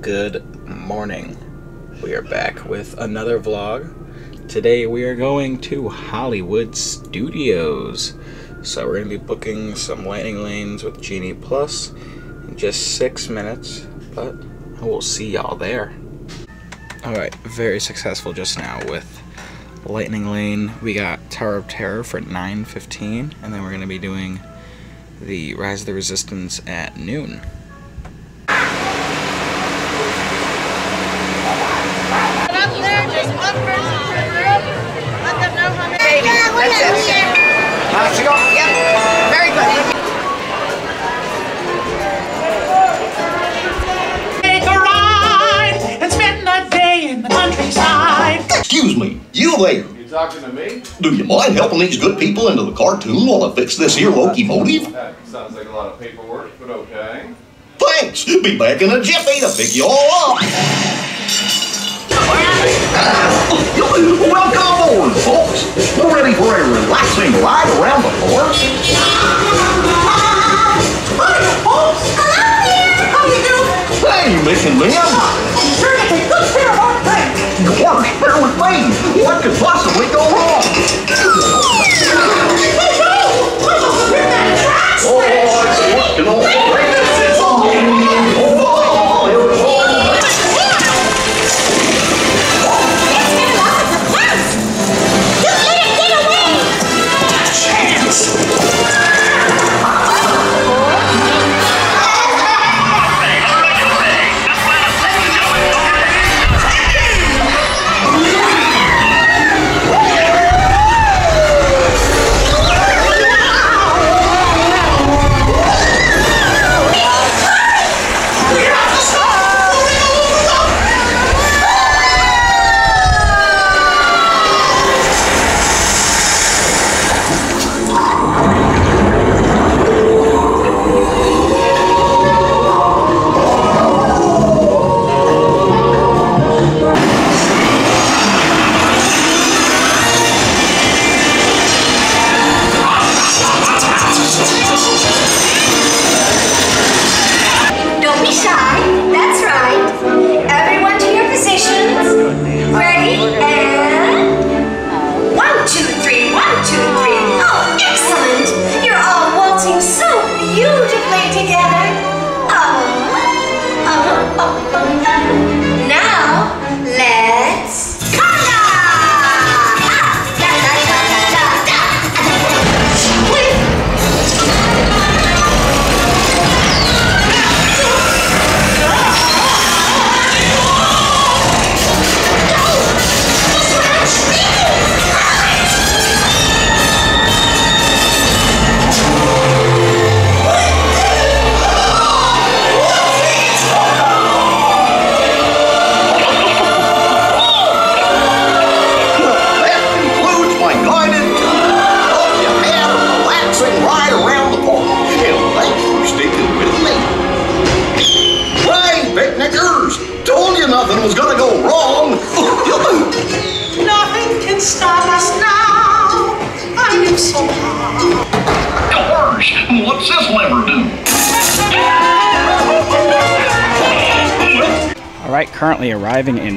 Good morning. We are back with another vlog. Today we are going to Hollywood Studios. So we're going to be booking some lightning lanes with Genie Plus in just six minutes, but we'll see y'all there. Alright, very successful just now with Lightning Lane. We got Tower of Terror for 9.15, and then we're going to be doing the Rise of the Resistance at noon. Excuse me, you there. You talking to me? Do you mind helping these good people into the cartoon while I fix this here locomotive? That sounds like a lot of paperwork, but okay. Thanks. Be back in a jiffy to pick you all up. Welcome aboard, folks. We're ready for a relaxing ride around the park. Hey, Mick and Gosh, bear with me. What could possibly go wrong? Oh,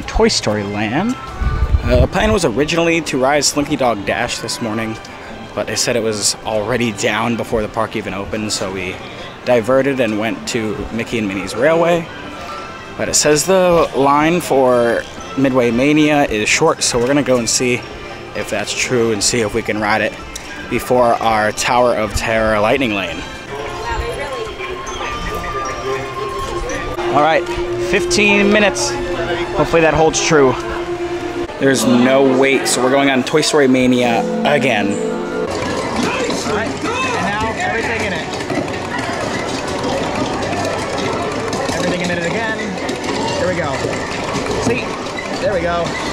Toy Story Land. Uh, the plan was originally to ride Slinky Dog Dash this morning, but they said it was already down before the park even opened, so we diverted and went to Mickey and Minnie's Railway. But it says the line for Midway Mania is short, so we're gonna go and see if that's true and see if we can ride it before our Tower of Terror Lightning Lane. All right, 15 minutes. Hopefully that holds true. There's no wait, so we're going on Toy Story Mania again. And now everything in it. Everything in it again. Here we go. See? There we go.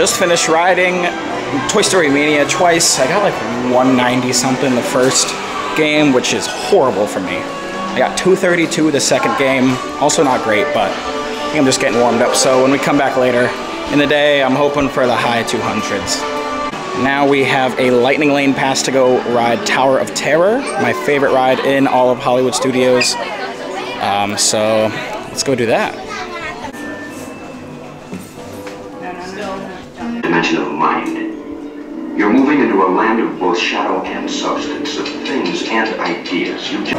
Just finished riding Toy Story Mania twice. I got like 190 something the first game, which is horrible for me. I got 232 the second game, also not great, but I think I'm just getting warmed up. So when we come back later in the day, I'm hoping for the high 200s. Now we have a Lightning Lane pass to go ride Tower of Terror, my favorite ride in all of Hollywood Studios. Um, so let's go do that. Dimension of mind. You're moving into a land of both shadow and substance, of things and ideas. You just...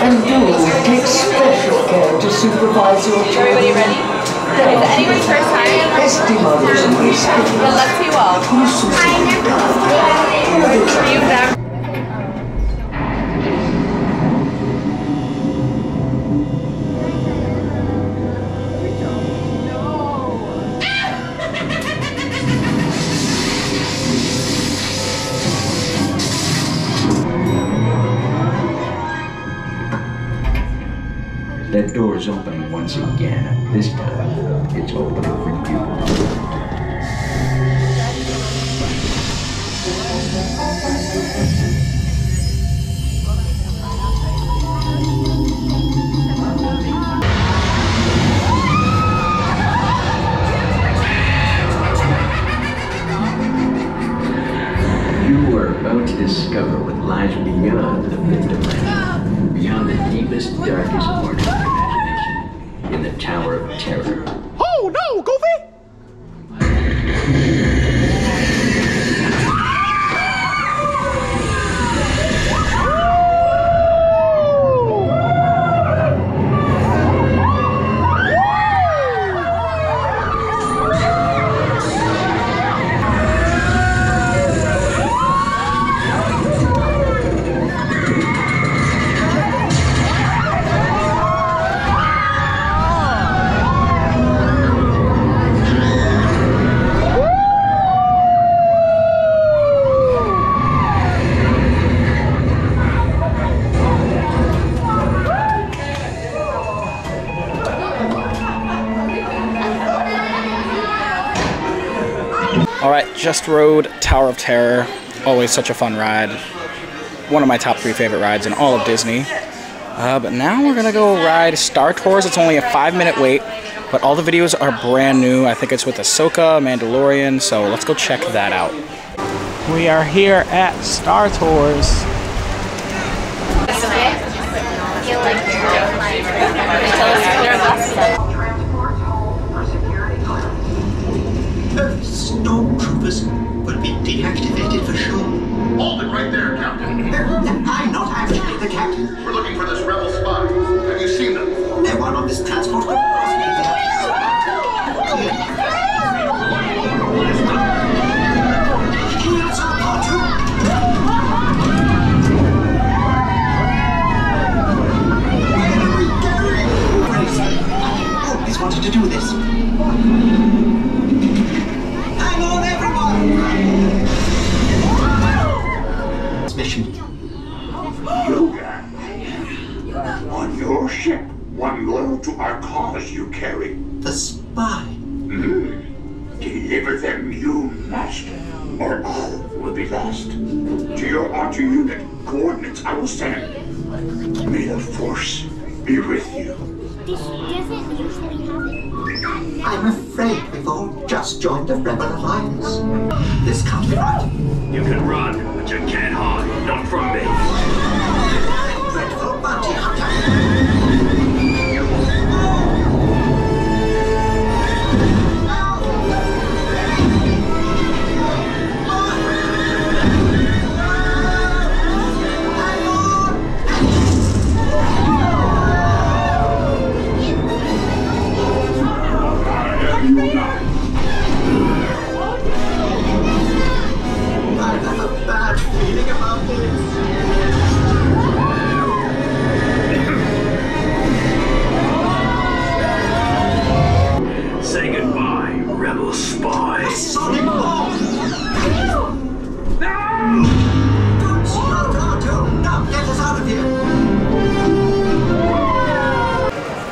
And do take special care to supervise your children. Everybody ready? Is it anyone's first time? Estimates and respect. Well, let's see well. You've never. Door's opening once again. This time, it's opening for you. You just rode Tower of Terror. Always such a fun ride. One of my top three favorite rides in all of Disney. Uh, but now we're gonna go ride Star Tours. It's only a five minute wait, but all the videos are brand new. I think it's with Ahsoka, Mandalorian, so let's go check that out. We are here at Star Tours. Rebel spy. Sonic bomb! No! Don't stop, Artoo! Now get us out of here!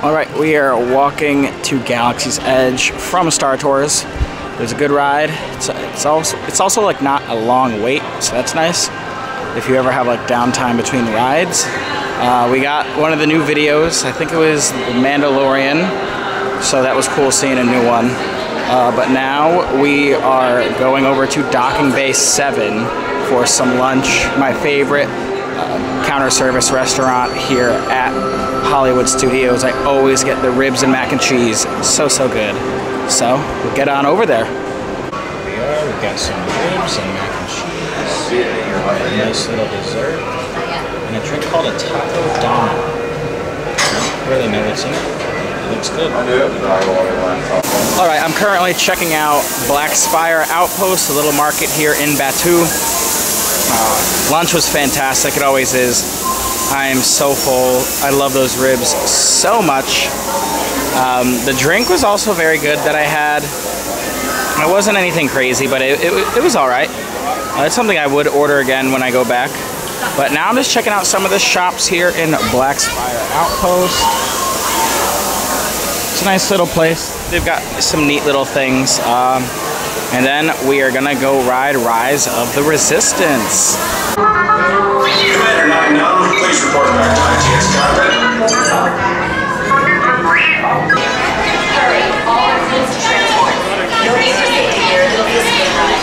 All right, we are walking to Galaxy's Edge from Star Tours. It was a good ride. It's, it's also it's also like not a long wait, so that's nice. If you ever have like downtime between rides, uh, we got one of the new videos. I think it was The Mandalorian. So that was cool seeing a new one. Uh, but now we are going over to Docking Bay 7 for some lunch. My favorite uh, counter service restaurant here at Hollywood Studios. I always get the ribs and mac and cheese. So, so good. So, we'll get on over there. Here we are. We've got some ribs and mac and cheese. A nice little dessert. And a drink called a Takodana. Don't really know what's in it. It looks good. All right, I'm currently checking out Black Spire Outpost, a little market here in Batuu. Uh, lunch was fantastic, it always is. I am so full. I love those ribs so much. Um, the drink was also very good that I had. It wasn't anything crazy, but it, it, it was all right. Uh, it's something I would order again when I go back. But now I'm just checking out some of the shops here in Black Spire Outpost. It's a nice little place. They've got some neat little things. Um, and then we are gonna go ride Rise of the Resistance. Commander 9 please report back to ITS combat. Hurry, all units to transport. No need for safety gear until this game running.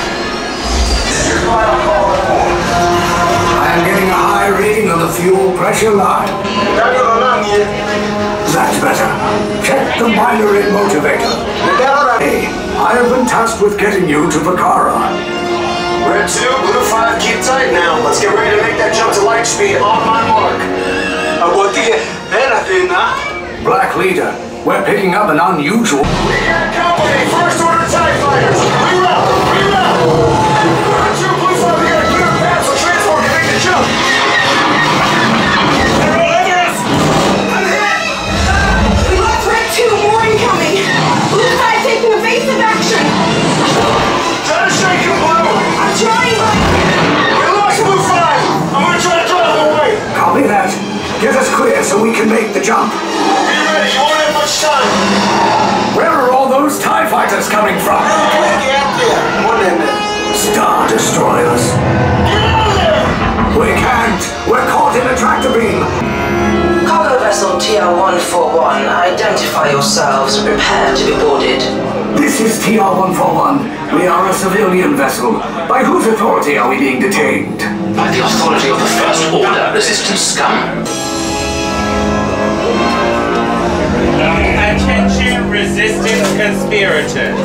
I am getting a high reading on the fuel pressure line. That's better. Check the binary motivator. Hey, I have been tasked with getting you to Bakara. Red 2, Blue 5, keep tight now. Let's get ready to make that jump to light speed on my mark. Uh, Black Leader, we're picking up an unusual... We got Company, first order TIE fighters. Reroute, reroute. Get us clear so we can make the jump. Be ready, you won't have much time. Where are all those TIE fighters coming from? Star Destroyers. We can't. We're caught in a tractor beam. Cargo vessel TR-141, identify yourselves and prepare to be boarded. This is TR-141. We are a civilian vessel. By whose authority are we being detained? By the authority of the First Order Resistance Scum. Resistance conspirators.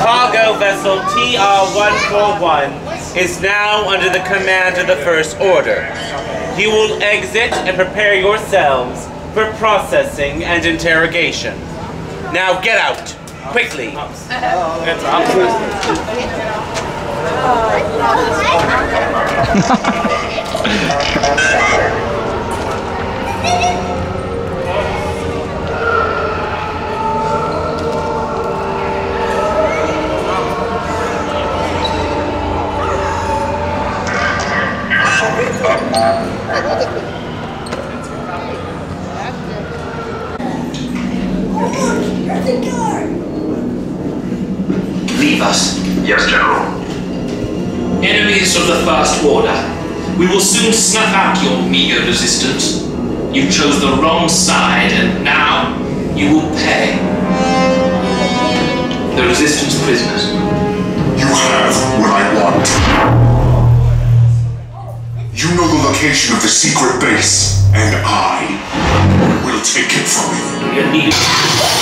Cargo vessel TR-141 is now under the command of the First Order. You will exit and prepare yourselves for processing and interrogation. Now get out, quickly. Leave us. Yes, General. Enemies of the First Order. We will soon snuff out your meager resistance. You chose the wrong side, and now you will pay. The Resistance prisoners. You have what I want. You know the location of the secret base, and I will take it from you.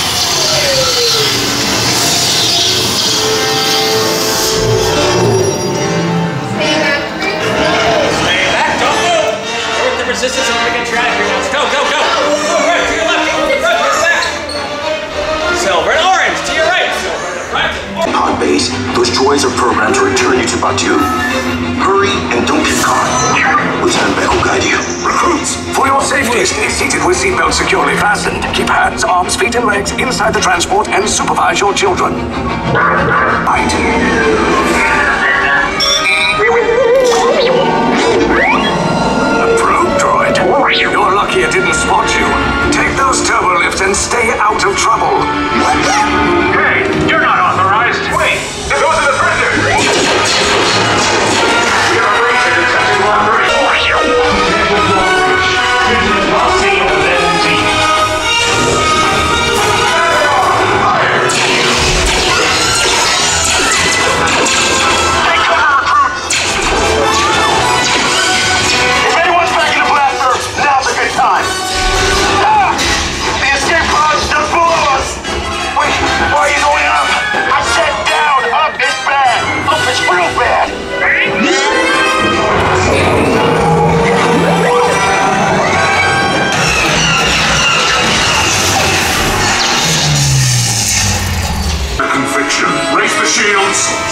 Supervise your children.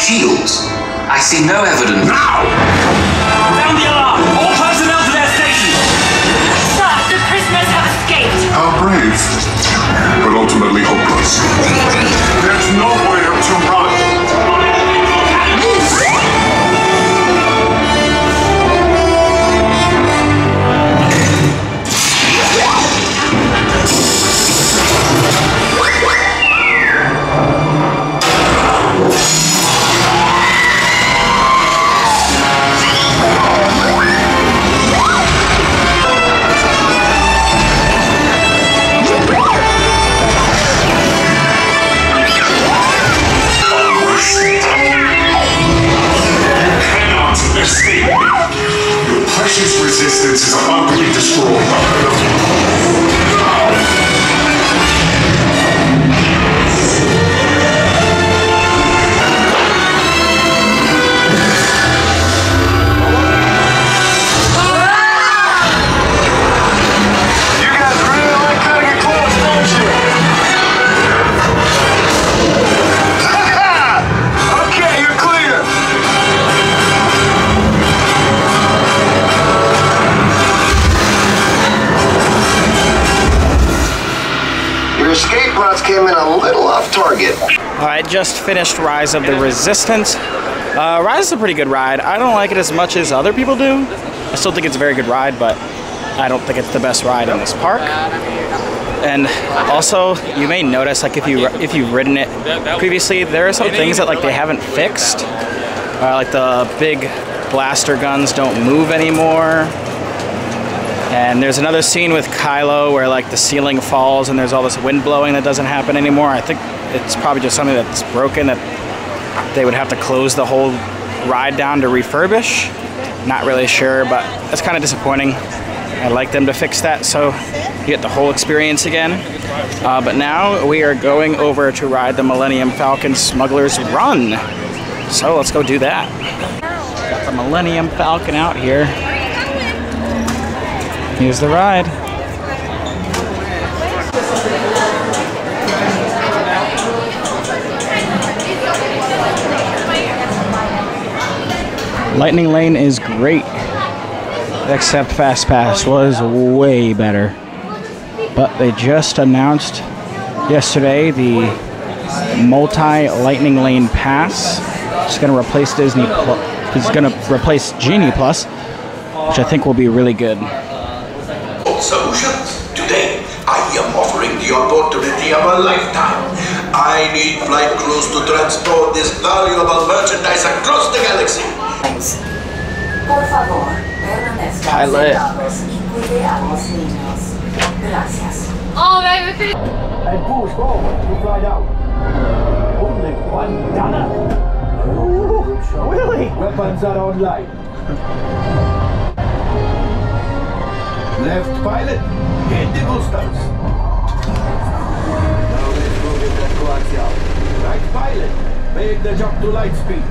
Shields. Shields? I see no evidence. Now! Sound the alarm! All personnel to their stations! Sir, the prisoners have escaped. How brave, but ultimately hopeless. There's nowhere to destroyed. Pods came in a little off target. I just finished Rise of the Resistance. Uh, Rise is a pretty good ride. I don't like it as much as other people do. I still think it's a very good ride, but I don't think it's the best ride in this park. And also, you may notice, like if you if you've ridden it previously, there are some things that like they haven't fixed. Uh, like the big blaster guns don't move anymore. And there's another scene with Kylo where like the ceiling falls and there's all this wind blowing that doesn't happen anymore. I think it's probably just something that's broken that they would have to close the whole ride down to refurbish. Not really sure, but that's kind of disappointing. I'd like them to fix that so you get the whole experience again. Uh, but now we are going over to ride the Millennium Falcon Smuggler's Run. So let's go do that. Got the Millennium Falcon out here. Here's the ride. Lightning Lane is great, except Fast Pass was way better. But they just announced yesterday the multi Lightning Lane Pass. It's going to replace Disney. Plus. It's going to replace Genie Plus, which I think will be really good. Solutions. Today, I am offering the opportunity of a lifetime. I need flight crews to transport this valuable merchandise across the galaxy. Thanks. Por favor, permanezcan Pilot. sentados y cuide a los niños. Gracias. Oh, baby. And push forward to fly out. Only one dollar. Really? Weapons are online. Left pilot, hit the boosters. Now let's go get that coaxium. Right pilot, make the jump to light speed.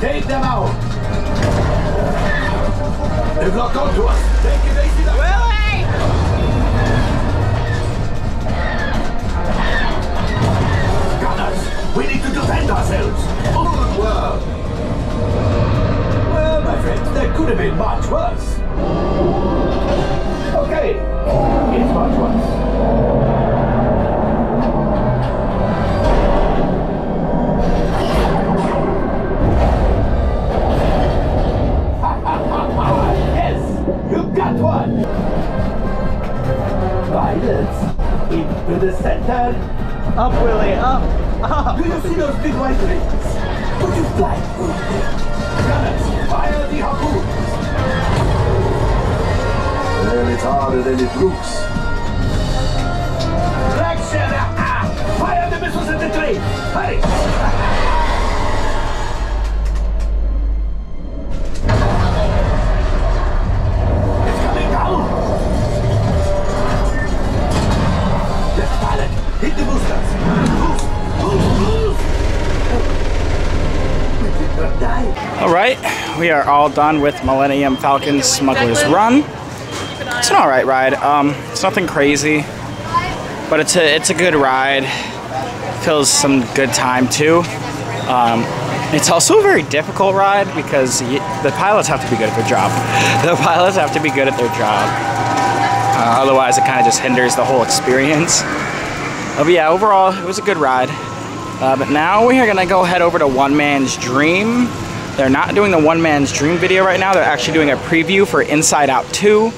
Take them out. They've locked onto us. Take it easy defend ourselves. Oh, well. Well, my friends, there could have been much worse. Okay, it's much worse. Pilots, into the center. Up, Willie, up. Do you see those big white rings? Would you fly? Gunners, fire the harpoons. Well, it's harder than it looks. Traction! Ah! Fire the missiles at the train! Hurry! Hit the boosters! All right, we are all done with Millennium Falcon Smuggler's Run. It's an all right ride. Um, it's nothing crazy, but it's a it's a good ride. Feels some good time too. Um, it's also a very difficult ride because the pilots have to be good at their job. The pilots have to be good at their job. Uh, otherwise, it kind of just hinders the whole experience. But yeah, overall, it was a good ride. Uh, but now we are gonna go head over to One Man's Dream. They're not doing the One Man's Dream video right now. They're actually doing a preview for Inside Out 2.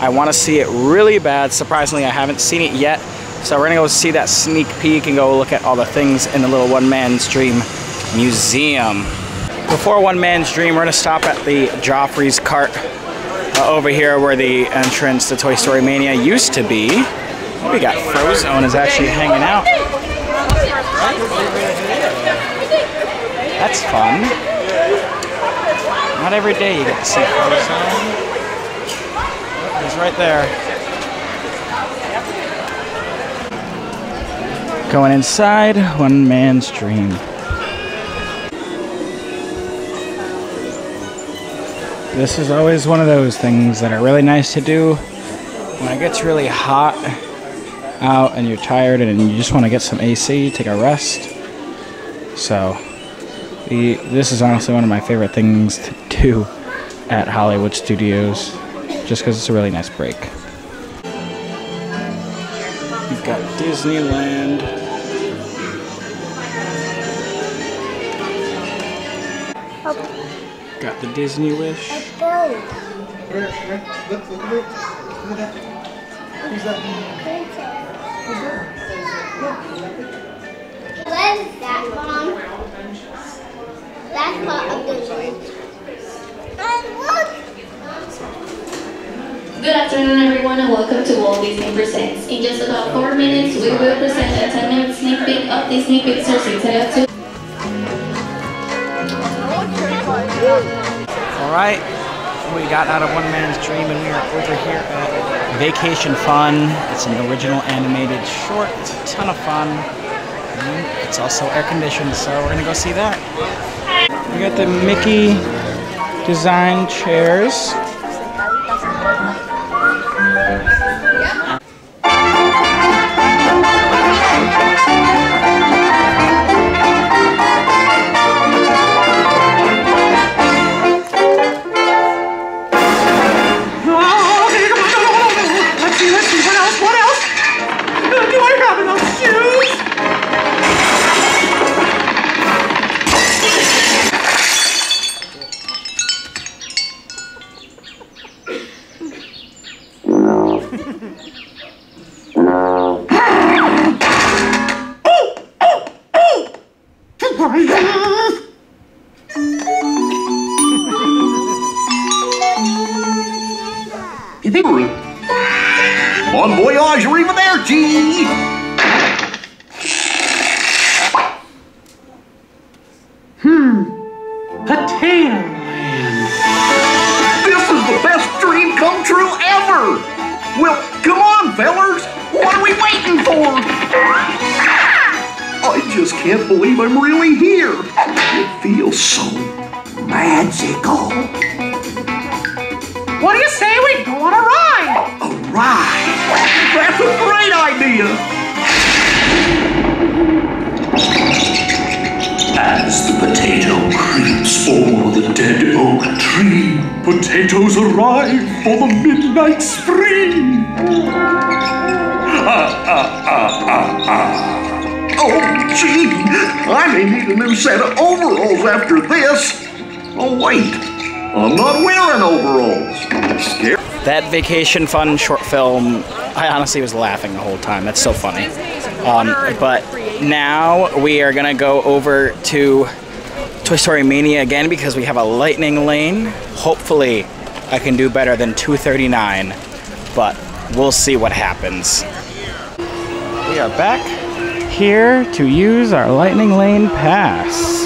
I want to see it really bad. Surprisingly, I haven't seen it yet. So we're gonna go see that sneak peek and go look at all the things in the little One Man's Dream museum. Before One Man's Dream, we're gonna stop at the Joffrey's Cart uh, over here where the entrance to Toy Story Mania used to be. We got Frozone is actually hanging out. That's fun. Not every day you get to see Frozone. He's right there. Going inside, one man's dream. This is always one of those things that are really nice to do when it gets really hot out and you're tired and you just want to get some AC, take a rest. So, the, this is honestly one of my favorite things to do at Hollywood Studios, just because it's a really nice break. You've got Disneyland. Got the Disney Wish. That? That's part of the! Good afternoon, everyone, and welcome to Walt Disney Presents. In just about four minutes, we will present a 10-minute sneak peek of Disney Pixar's Out 2. All right, we got out of One Man's Dream and we are over here at Vacation Fun. It's an original animated short. Ton of fun. And It's also air conditioned, so we're gonna go see that. We got the Mickey design chairs. What do you say we go on a ride? A ride? That's a great idea! As the potato creeps over the dead oak tree, potatoes arrive for the midnight spree. Ah, ah, ah, ah, ah. Oh, gee! I may need a new set of overalls after this! Oh, wait! I'm not wearing overalls! Scared? That Vacation Fun short film, I honestly was laughing the whole time. That's so funny. Um, but now we are gonna go over to Toy Story Mania again because we have a lightning lane. Hopefully, I can do better than 239, but we'll see what happens. We are back here to use our lightning lane pass.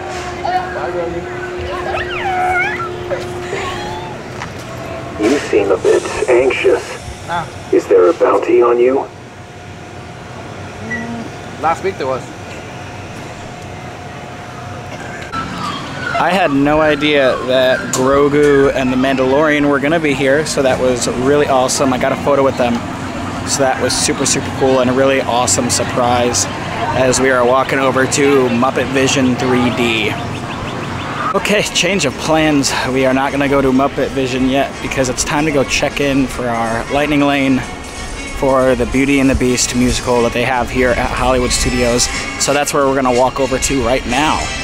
You seem a bit anxious. Ah. Is there a bounty on you? Last week there was. I had no idea that Grogu and the Mandalorian were gonna be here, so that was really awesome. I got a photo with them, so that was super, super cool and a really awesome surprise as we are walking over to Muppet Vision 3D. Okay, change of plans. We are not gonna go to Muppet Vision yet because it's time to go check in for our Lightning Lane for the Beauty and the Beast musical that they have here at Hollywood Studios. So that's where we're gonna walk over to right now.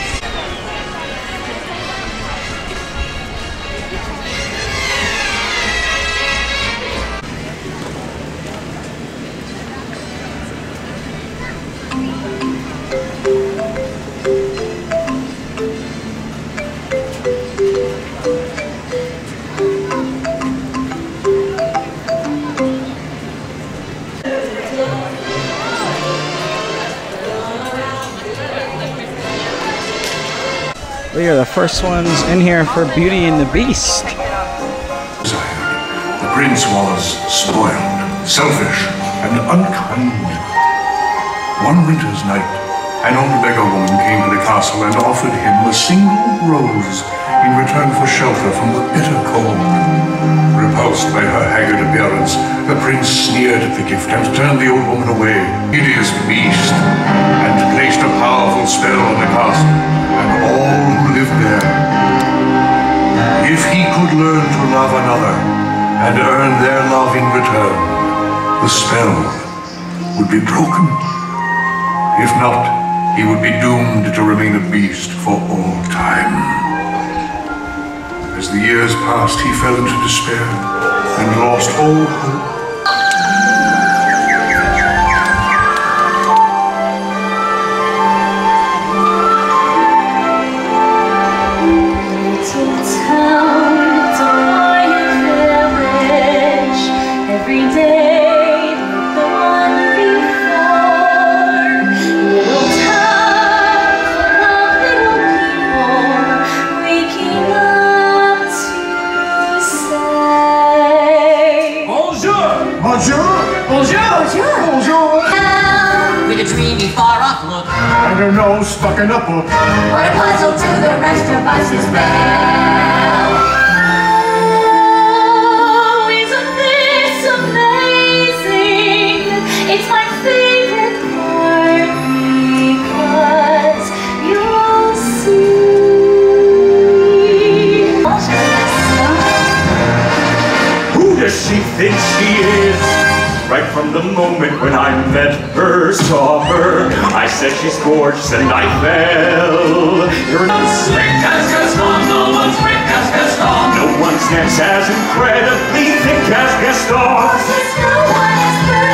First ones in here for Beauty and the Beast. The prince was spoiled, selfish, and unkind. One winter's night, an old beggar woman came to the castle and offered him a single rose in return for shelter from the bitter cold. Repulsed by her haggard appearance, the prince sneered at the gift and turned the old woman away. Hideous beast, and placed a powerful spell on the castle and all who lived there. If he could learn to love another and earn their love in return, the spell would be broken. If not, he would be doomed to remain a beast for all time. As the years passed, he fell into despair and lost all hope. Saw her, I said she's gorgeous and I fell. You're not no one's thick as Gaston. No one's next as incredibly thick as Gaston.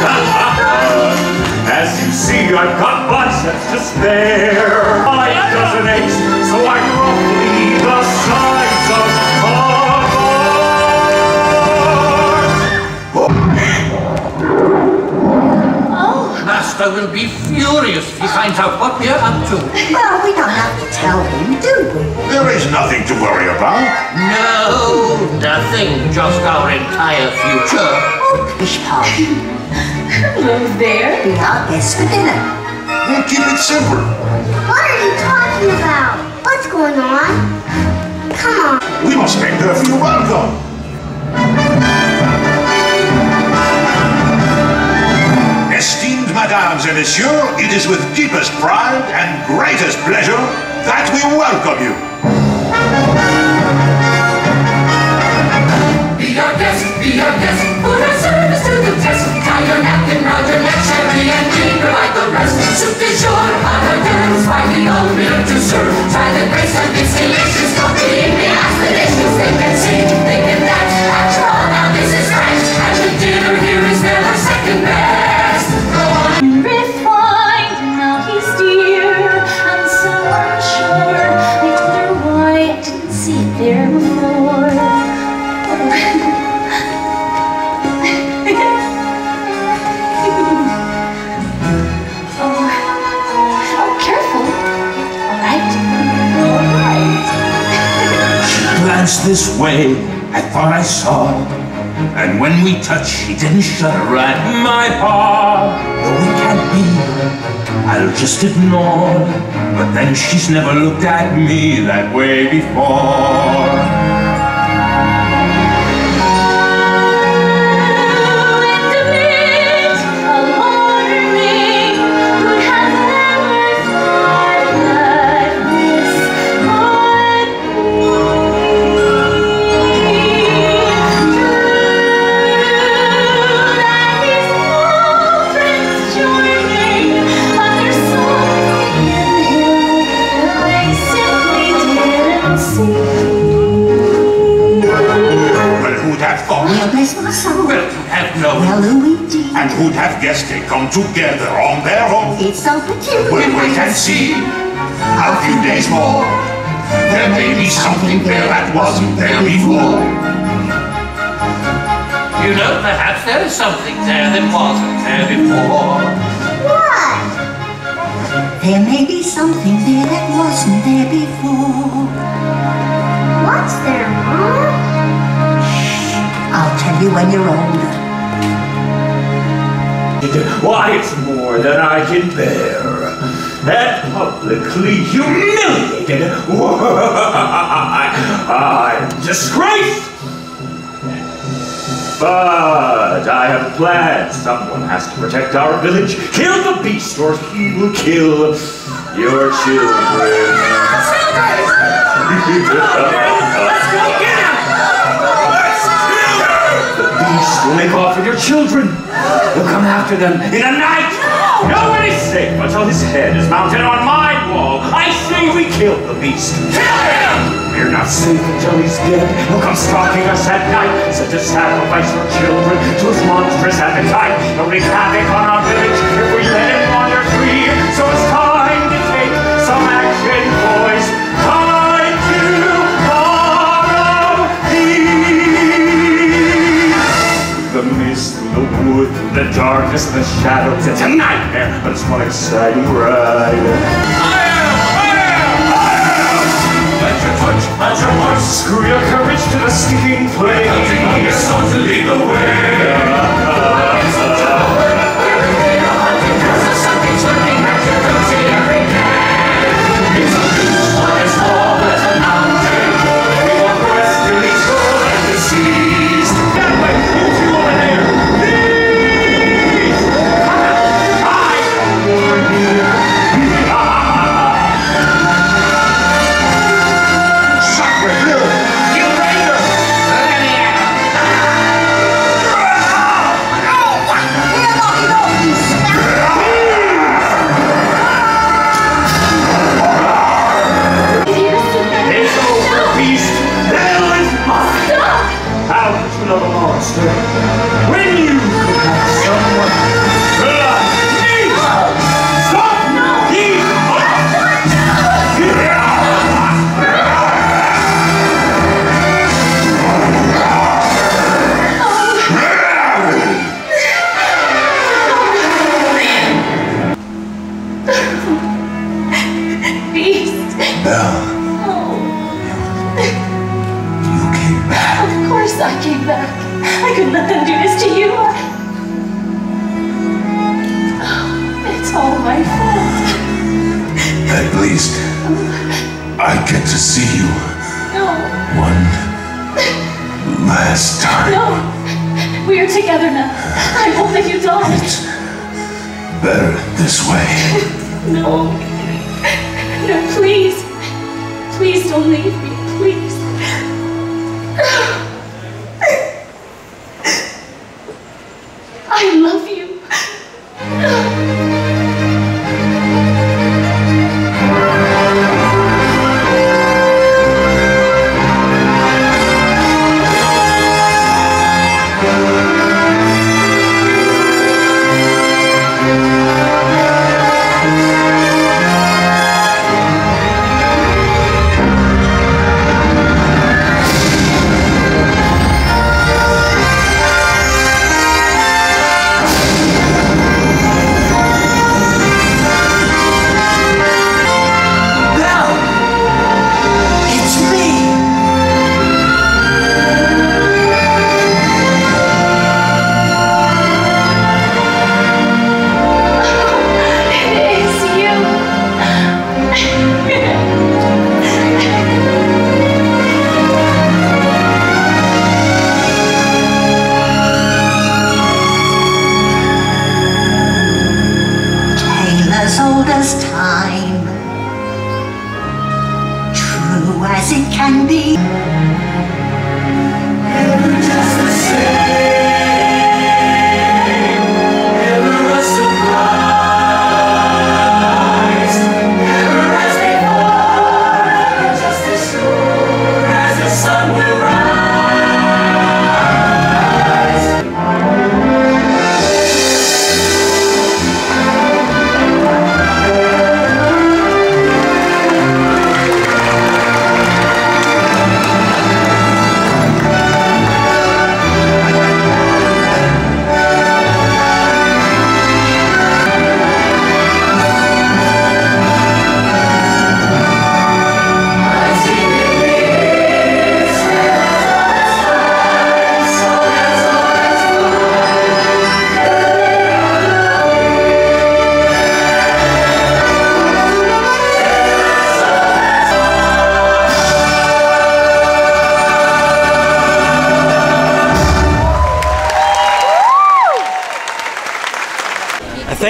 As you see, I've got biceps to spare. Five dozen eggs, so I'm roughly the size will be furious if he finds out what we're up to. Well, we don't have to tell him, do we? There is nothing to worry about. No, nothing, just our entire future. Oh, pish posh. Hello there. Be our guest for dinner. We'll keep it simple. What are you talking about? What's going on? Come on. We must make her feel welcome. Madames and messieurs, it is with deepest pride and greatest pleasure that we welcome you. Saw. And when we touched, she didn't shudder at my paw. Though we can't be, I'll just ignore. But then she's never looked at me that way before. Thought? Well, bless my soul. Well, who'd have known? Well, Luigi. And who'd have guessed they'd come together on their own? It's so peculiar. We'll wait and see. A few days more. There may be something there that wasn't there before. You know, perhaps there is something there that wasn't there before. What? There may be something there that wasn't there before. What's there, Mom? I'll tell you when you're older. Why, it's more than I can bear. That publicly humiliated. I'm disgraced. But I have plans. Someone has to protect our village. Kill the beast, or he will kill your children. The beast will make off with your children. He'll come after them in the night. No. Nobody's safe until his head is mounted on my wall. I say we kill the beast. Kill him! We're not safe until he's dead. He'll come stalking us at night, set to sacrifice our children to his monstrous appetite. He'll wreak havoc on our village if we let him wander free. So it's time darkness, the shadows. It's a nightmare, but it's one exciting ride. Let your touch, let heart screw your courage to the sticking plane. Counting on your son to lead the way. Beast. Belle, Oh. you came back. Of course I came back. I couldn't let them do this to you. It's all my fault. At least I get to see you No, one last time. no. We are together now. I won't let you die. Better this way. No. No, please. Please don't leave me. Please.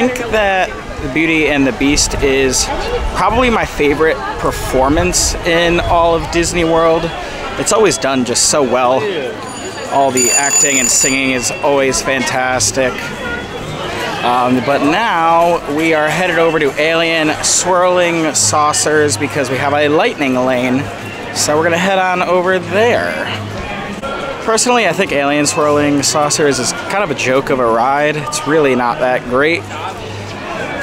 Think that The Beauty and the Beast is probably my favorite performance in all of Disney World. It's always done just so well. All the acting and singing is always fantastic. Um, but now we are headed over to Alien Swirling Saucers because we have a lightning lane. So we're gonna head on over there. Personally, I think Alien Swirling Saucers is kind of a joke of a ride. It's really not that great.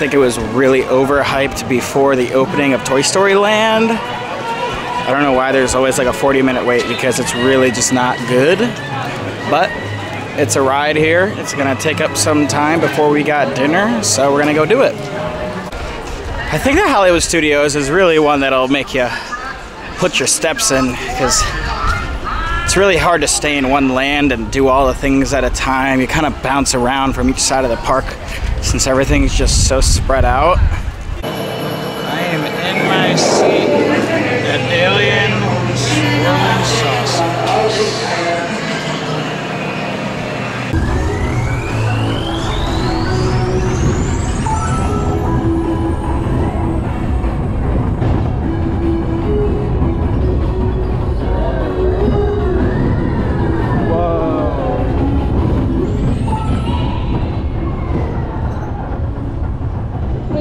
I think it was really overhyped before the opening of Toy Story Land. I don't know why there's always like a 40 minute wait because it's really just not good. But it's a ride here. It's gonna take up some time before we got dinner, so we're gonna go do it. I think the Hollywood Studios is really one that'll make you put your steps in because it's really hard to stay in one land and do all the things at a time. You kind of bounce around from each side of the park since everything's just so spread out. I am in my seat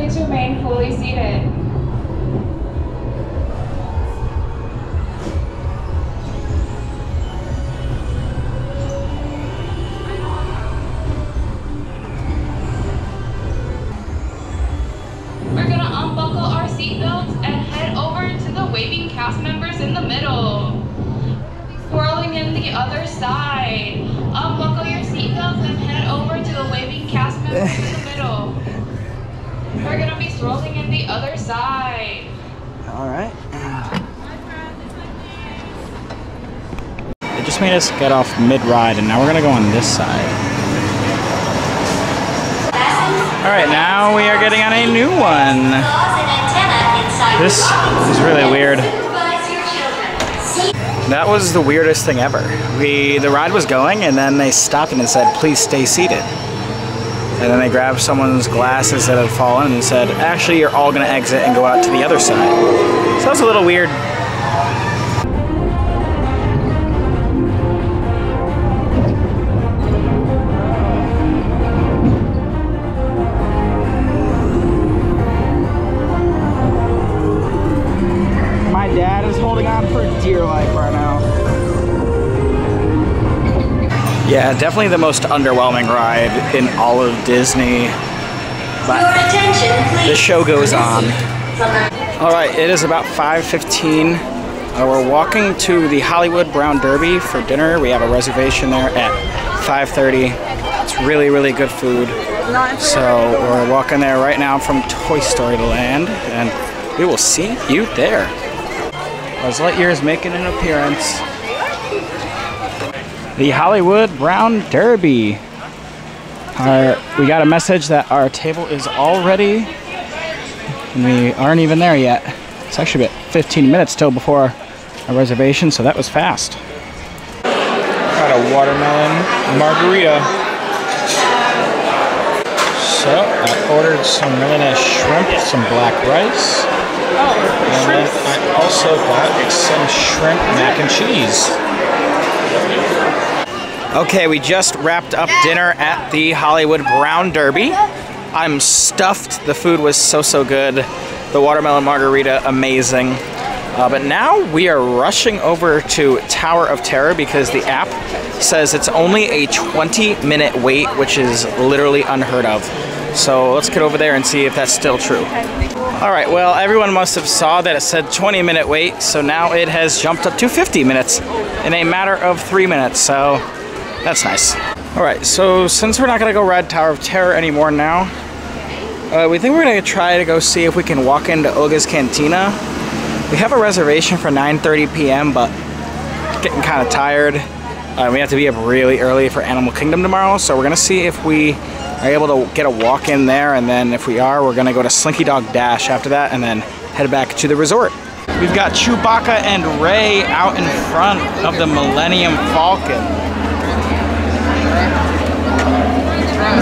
Please remain fully seated. Get off mid-ride, and now we're gonna go on this side. All right, now we are getting on a new one. This is really weird. That was the weirdest thing ever. We the ride was going, and then they stopped and said, "Please stay seated." And then they grabbed someone's glasses that had fallen and said, "Actually, you're all gonna exit and go out to the other side." So that was a little weird. Yeah, definitely the most underwhelming ride in all of Disney. But the show goes on. All right, it is about 5:15. Uh, we're walking to the Hollywood Brown Derby for dinner. We have a reservation there at 5:30. It's really, really good food. So we're walking there right now from Toy Story Land, and we will see you there. Buzz Lightyear is making an appearance. The Hollywood Brown Derby. Our, we got a message that our table is all ready, and we aren't even there yet. It's actually about 15 minutes till before our reservation, so that was fast. Got a watermelon margarita. So I ordered some Milanese shrimp, some black rice, and then I also got some shrimp mac and cheese. Okay, we just wrapped up dinner at the Hollywood Brown Derby. I'm stuffed. The food was so, so good. The watermelon margarita, amazing. Uh, but now we are rushing over to Tower of Terror because the app says it's only a 20 minute wait, which is literally unheard of. So let's get over there and see if that's still true. All right, well, everyone must have saw that it said 20 minute wait, so now it has jumped up to 50 minutes in a matter of three minutes, so that's nice. All right, so since we're not gonna go ride Tower of Terror anymore now, uh, we think we're gonna try to go see if we can walk into Oga's Cantina. We have a reservation for 9.30 p.m., but getting kind of tired. Uh, we have to be up really early for Animal Kingdom tomorrow, so we're gonna see if we are able to get a walk in there, and then if we are, we're gonna go to Slinky Dog Dash after that, and then head back to the resort. We've got Chewbacca and Ray out in front of the Millennium Falcon.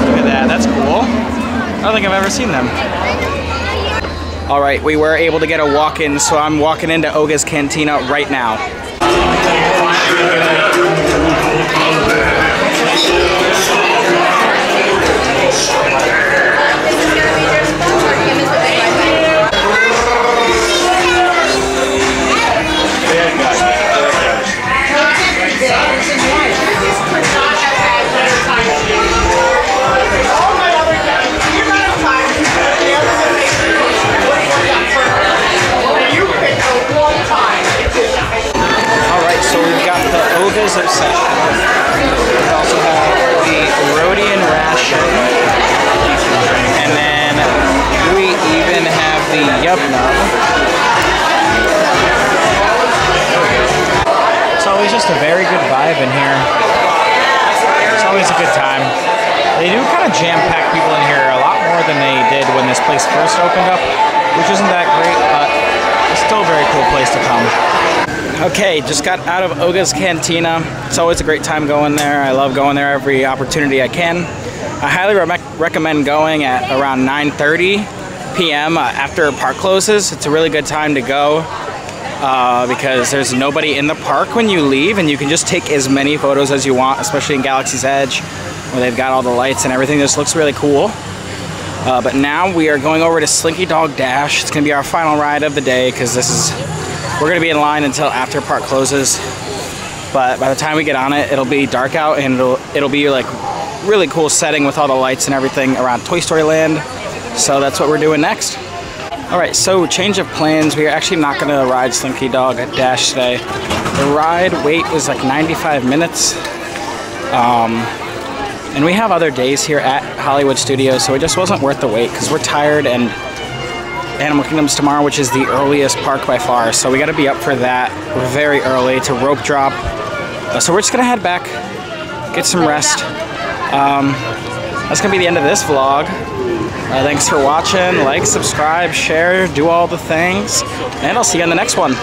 Look at that, that's cool. I don't think I've ever seen them. All right, we were able to get a walk in, so I'm walking into Oga's Cantina right now. We also have the Rhodian Ration. And then we even have the Yub. It's always just a very good vibe in here. It's always a good time. They do kind of jam-pack people in here a lot more than they did when this place first opened up, which isn't that great, but it's still a very cool place to come. Okay, just got out of Oga's Cantina. It's always a great time going there. I love going there every opportunity I can. I highly re recommend going at around 9.30 p.m. Uh, after park closes. It's a really good time to go uh, because there's nobody in the park when you leave and you can just take as many photos as you want, especially in Galaxy's Edge where they've got all the lights and everything. This looks really cool. Uh, but now we are going over to Slinky Dog Dash. It's going to be our final ride of the day because this is we're to be in line until after park closes. But by the time we get on it, it'll be dark out and it'll it'll be like really cool setting with all the lights and everything around Toy Story Land. So that's what we're doing next. All right, so change of plans. We are actually not to ride Slinky Dog at Dash today. The ride wait was like 95 minutes. Um, and we have other days here at Hollywood Studios, so it just wasn't worth the wait because we're tired and Animal Kingdom's tomorrow, which is the earliest park by far. So we got to be up for that very early to rope drop. Uh, so we're just going to head back, get some rest. Um, that's going to be the end of this vlog. Uh, thanks for watching. Like, subscribe, share, do all the things. And I'll see you on the next one.